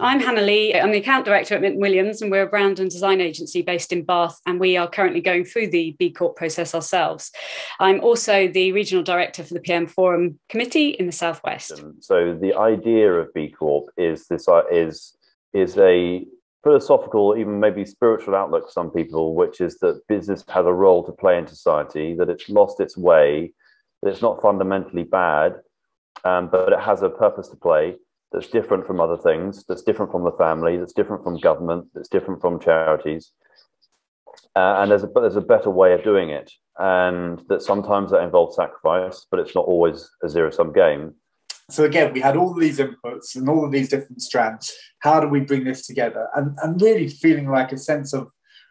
I'm Hannah Lee. I'm the account director at Mytton Williams, and we're a brand and design agency based in Bath, and we are currently going through the B Corp process ourselves. I'm also the regional director for the PM Forum Committee in the Southwest. So the idea of B Corp is this uh, is is a philosophical, even maybe spiritual outlook for some people, which is that business has a role to play in society, that it's lost its way, that it's not fundamentally bad, um, but it has a purpose to play that's different from other things, that's different from the family, that's different from government, that's different from charities. Uh, and there's a, there's a better way of doing it. And that sometimes that involves sacrifice, but it's not always a zero sum game. So again, we had all these inputs and all of these different strands. How do we bring this together? And, and really feeling like a sense of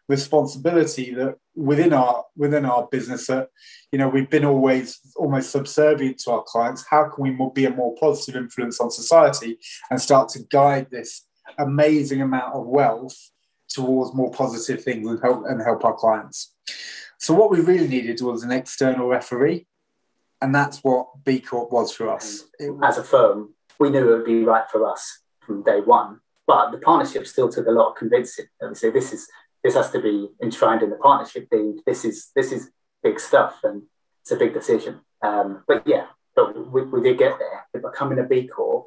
responsibility that within our within our business that you know we've been always almost subservient to our clients. How can we be a more positive influence on society and start to guide this amazing amount of wealth towards more positive things and help and help our clients? So what we really needed was an external referee and that's what b corp was for us. As a firm we knew it would be right for us from day one but the partnership still took a lot of convincing. And so this is this has to be enshrined in the partnership deed. This is this is big stuff, and it's a big decision. Um, but yeah, but we, we did get there. Becoming a B Corp,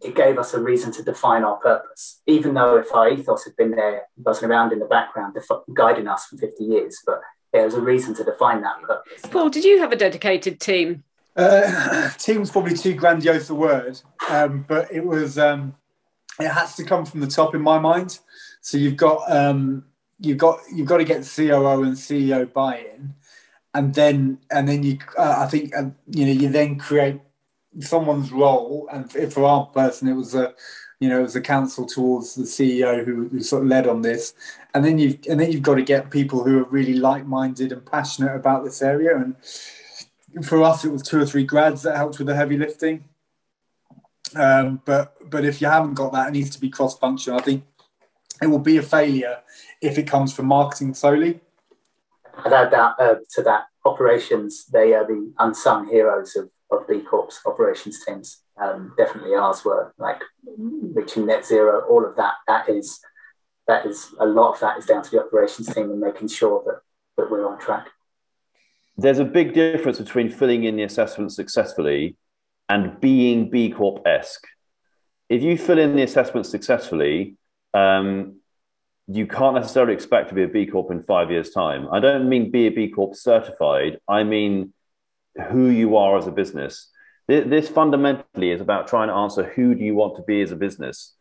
it gave us a reason to define our purpose. Even though if our ethos had been there, buzzing around in the background, guiding us for 50 years, but there was a reason to define that purpose. Paul, did you have a dedicated team? Uh, team's probably too grandiose a word, um, but it was. Um, it has to come from the top in my mind. So you've got um, you've got you've got to get COO and CEO buy-in, and then and then you uh, I think uh, you know you then create someone's role, and for our person it was a you know it was a council towards the CEO who, who sort of led on this, and then you've and then you've got to get people who are really like-minded and passionate about this area, and for us it was two or three grads that helped with the heavy lifting. Um, but but if you haven't got that, it needs to be cross-functional. I think it will be a failure if it comes from marketing solely. I'd add that uh, to that operations, they are the unsung heroes of, of B Corp's operations teams. Um, definitely ours were like reaching net zero, all of that. That is that is a lot of that is down to the operations team and making sure that, that we're on track. There's a big difference between filling in the assessment successfully and being B Corp esque. If you fill in the assessment successfully, um, you can't necessarily expect to be a B Corp in five years' time. I don't mean be a B Corp certified. I mean who you are as a business. This fundamentally is about trying to answer who do you want to be as a business.